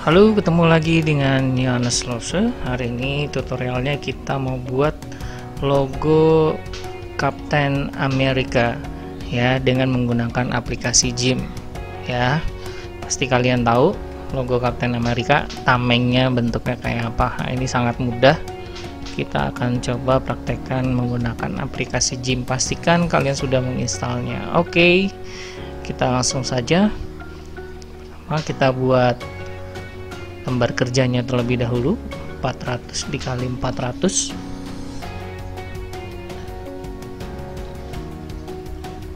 Halo, ketemu lagi dengan Yohanes Lose. Hari ini tutorialnya kita mau buat logo Captain America ya dengan menggunakan aplikasi Gym. Ya. Pasti kalian tahu logo Captain America tamengnya bentuknya kayak apa. Ini sangat mudah. Kita akan coba praktekkan menggunakan aplikasi Gym. Pastikan kalian sudah menginstalnya. Oke. Kita langsung saja. Nah, kita buat lembar kerjanya terlebih dahulu 400 dikali 400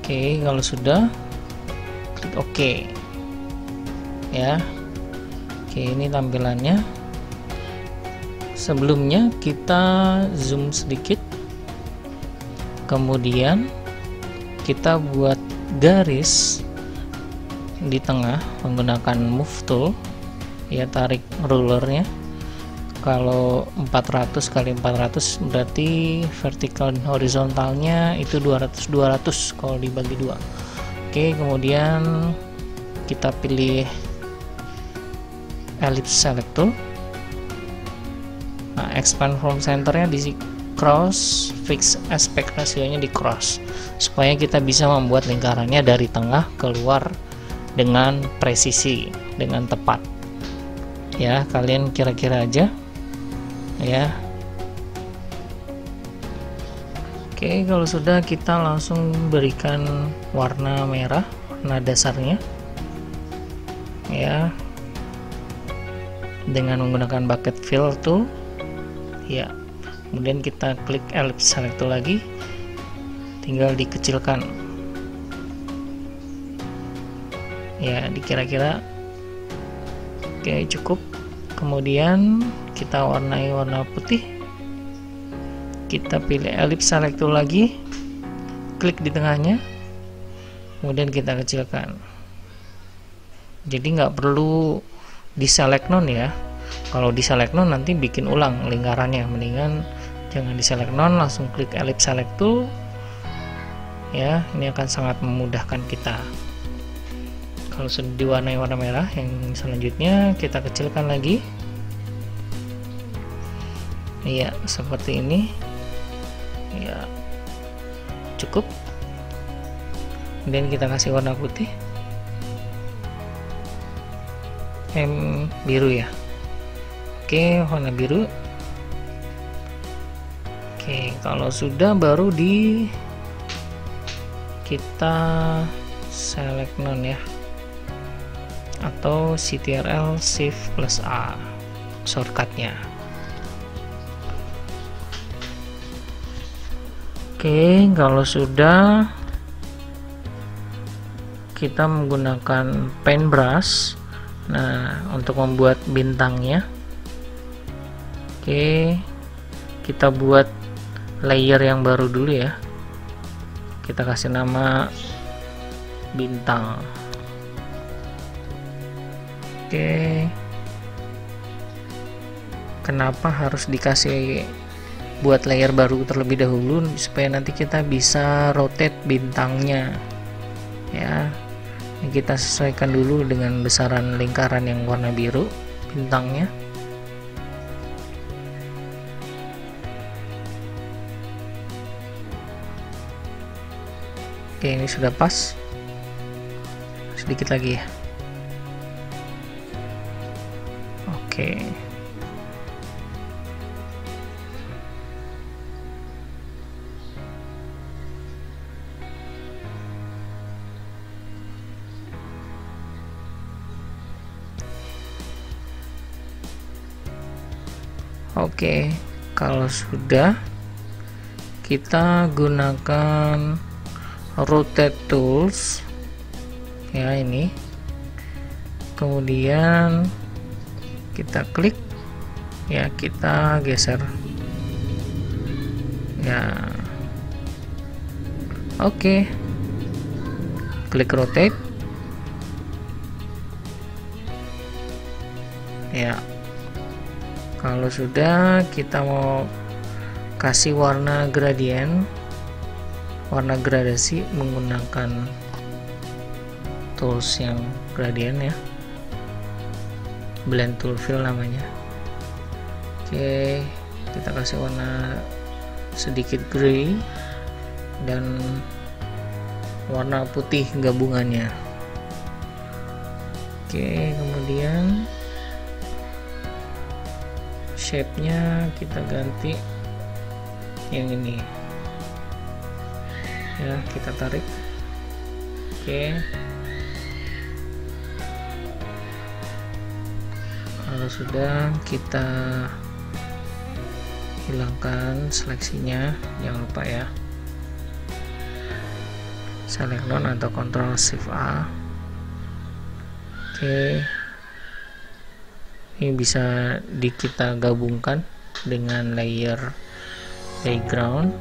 oke kalau sudah klik ok. Ya. Oke ini tampilannya. Sebelumnya kita zoom sedikit. Kemudian kita buat garis di tengah menggunakan move tool ya tarik rulernya. Kalau 400 kali 400 berarti vertikal dan horizontalnya itu 200 200 kalau dibagi dua. Oke kemudian kita pilih ellipse select tool nah expand from centernya di cross fix aspect rasionya di cross. Supaya kita bisa membuat lingkarannya dari tengah keluar dengan presisi dengan tepat ya kalian kira-kira aja. Ya. Oke kalau sudah kita langsung berikan warna merah warna dasarnya. Ya. Dengan menggunakan bucket fill tuh. Ya. Kemudian kita klik ellipse select lagi. Tinggal dikecilkan. Ya dikira-kira Oke cukup. Kemudian kita warnai warna putih. Kita pilih ellipse select tool lagi. Klik di tengahnya. Kemudian kita kecilkan. Jadi nggak perlu di select non ya. Kalau di select non nanti bikin ulang lingkarannya. Mendingan jangan di select non langsung klik ellipse select tool. Ya ini akan sangat memudahkan kita kalau sudah diwarnai warna merah yang selanjutnya kita kecilkan lagi. Iya seperti ini. Ya cukup. Kemudian kita kasih warna putih. M biru ya. Oke warna biru. Oke kalau sudah baru di kita select non ya atau CTRL Shift plus A shortcutnya. Oke kalau sudah kita menggunakan paintbrush nah untuk membuat bintangnya Oke kita buat layer yang baru dulu ya. Kita kasih nama bintang Oke. Kenapa harus dikasih buat layer baru terlebih dahulu supaya nanti kita bisa rotate bintangnya. Ya. Kita sesuaikan dulu dengan besaran lingkaran yang warna biru bintangnya. Oke, ini sudah pas. Sedikit lagi ya. Oke. Oke, kalau sudah kita gunakan rotate tools ya ini. Kemudian kita klik. Ya kita geser. Ya. Oke. Okay. klik rotate. Ya. Kalau sudah kita mau kasih warna gradient warna gradasi menggunakan tools yang gradient ya blend tool fill namanya. Oke kita kasih warna sedikit gray dan warna putih gabungannya. Oke kemudian shape nya kita ganti yang ini. Ya kita tarik. Oke kalau sudah kita hilangkan seleksinya. Jangan lupa ya. Select none atau Ctrl Shift A. Oke. Ini bisa di kita gabungkan dengan layer background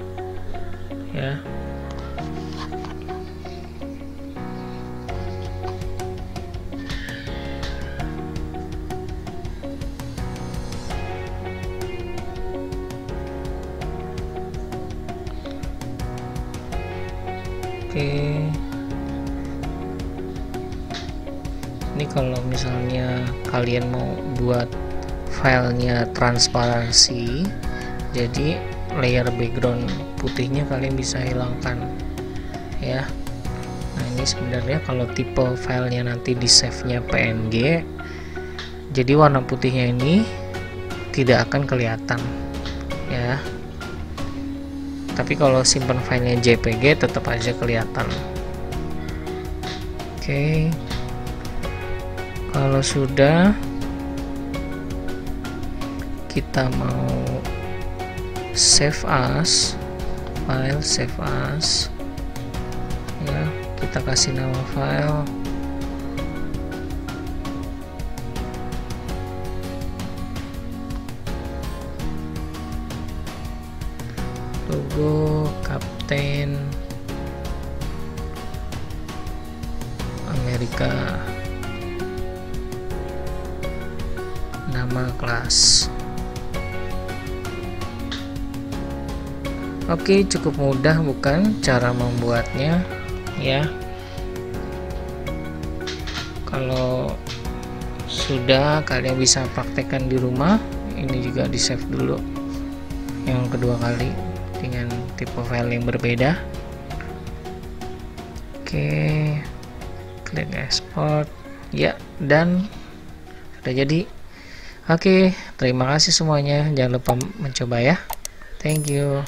ya oke. Ini kalau misalnya kalian mau buat filenya transparansi jadi layer background putihnya kalian bisa hilangkan ya. Nah ini sebenarnya kalau tipe filenya nanti di save nya PNG jadi warna putihnya ini tidak akan kelihatan ya tapi kalau simpan filenya JPG tetap aja kelihatan. Oke. Kalau sudah kita mau save as file save as. Ya kita kasih nama file logo Kapten Amerika. Nama kelas. Oke cukup mudah bukan? Cara membuatnya ya. Kalau sudah kalian bisa praktekkan di rumah. Ini juga di save dulu yang kedua kali dengan tipe file yang berbeda. Oke klik export. Ya dan sudah jadi. Oke terima kasih semuanya. Jangan lupa mencoba ya. Thank you